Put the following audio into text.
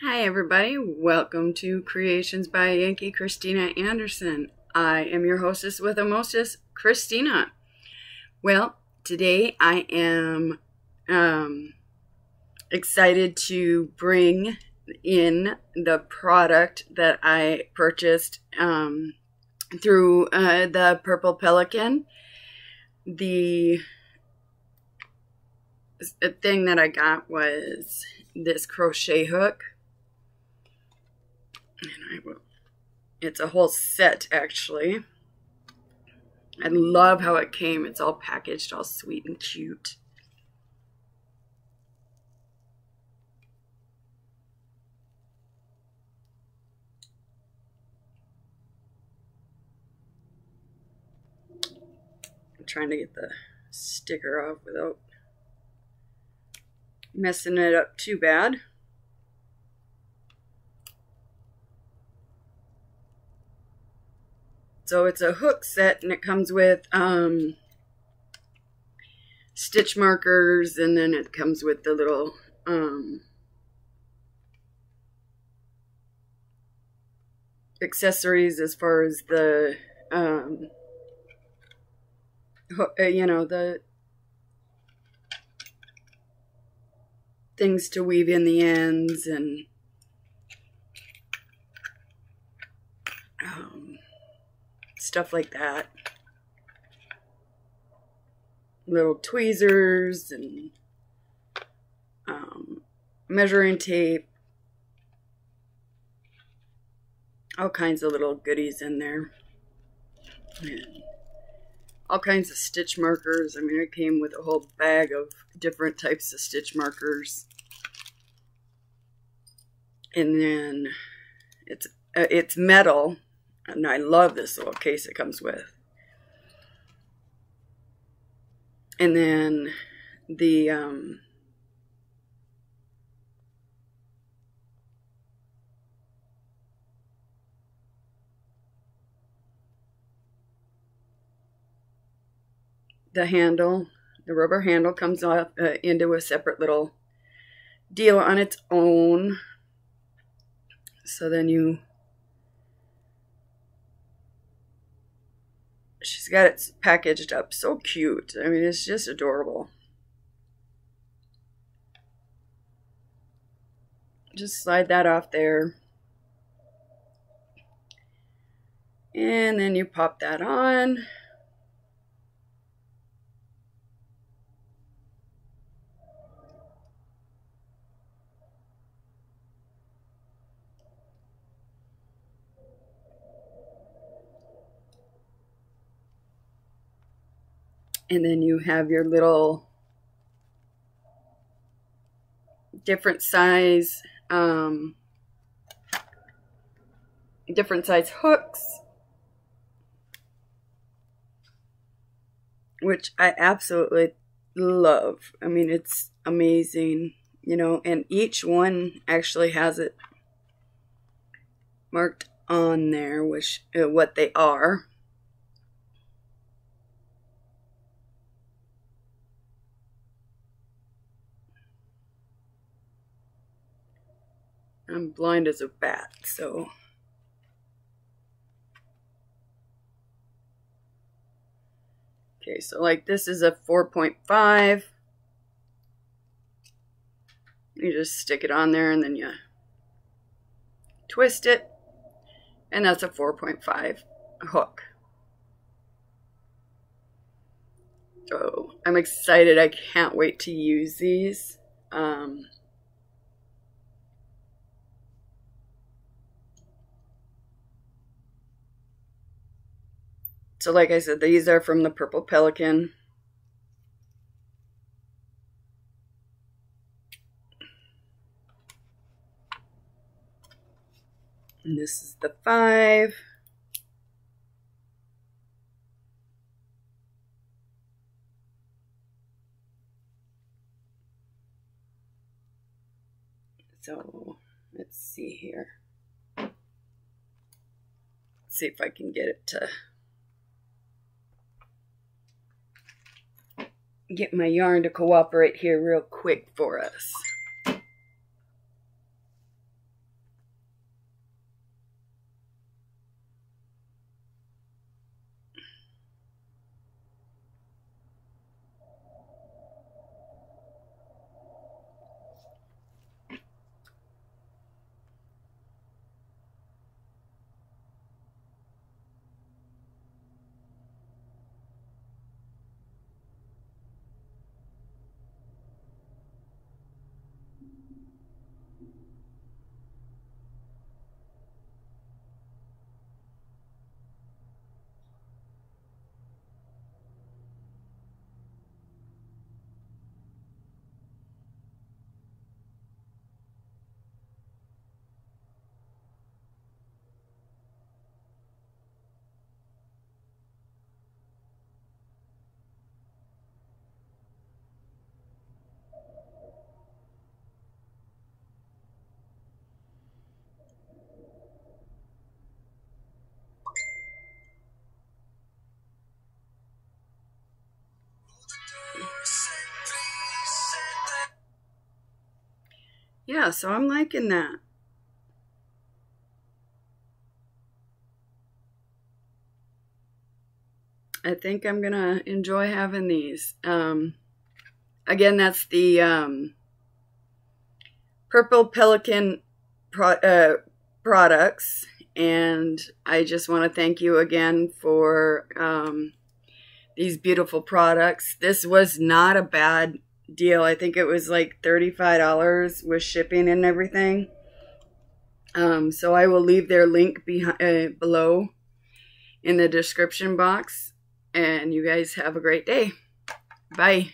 Hi, everybody. Welcome to Creations by Yankee Christina Anderson. I am your hostess with a mostess, Christina. Well, today I am um, excited to bring in the product that I purchased um, through uh, the Purple Pelican. The thing that I got was this crochet hook and I will, it's a whole set actually. I love how it came. It's all packaged, all sweet and cute. I'm trying to get the sticker off without messing it up too bad. So it's a hook set and it comes with um, stitch markers and then it comes with the little um, accessories as far as the um, uh, you know the things to weave in the ends and stuff like that. Little tweezers and um, measuring tape. All kinds of little goodies in there. And all kinds of stitch markers. I mean, it came with a whole bag of different types of stitch markers. And then it's uh, it's metal and I love this little case it comes with. And then the um, the handle, the rubber handle comes off uh, into a separate little deal on its own. So then you she's got it packaged up so cute. I mean, it's just adorable. Just slide that off there. And then you pop that on. And then you have your little different size um, different size hooks which I absolutely love. I mean, it's amazing, you know, and each one actually has it marked on there, which uh, what they are. I'm blind as a bat, so. Okay, so like this is a 4.5. You just stick it on there and then you twist it. And that's a 4.5 hook. So I'm excited. I can't wait to use these. Um, So like I said, these are from the Purple Pelican. And this is the five. So let's see here. Let's see if I can get it to get my yarn to cooperate here real quick for us. Yeah, so I'm liking that. I think I'm going to enjoy having these. Um, again, that's the um, Purple Pelican pro uh, products. And I just want to thank you again for um, these beautiful products. This was not a bad deal. I think it was like $35 with shipping and everything. Um, so I will leave their link behind, uh, below in the description box. And you guys have a great day. Bye.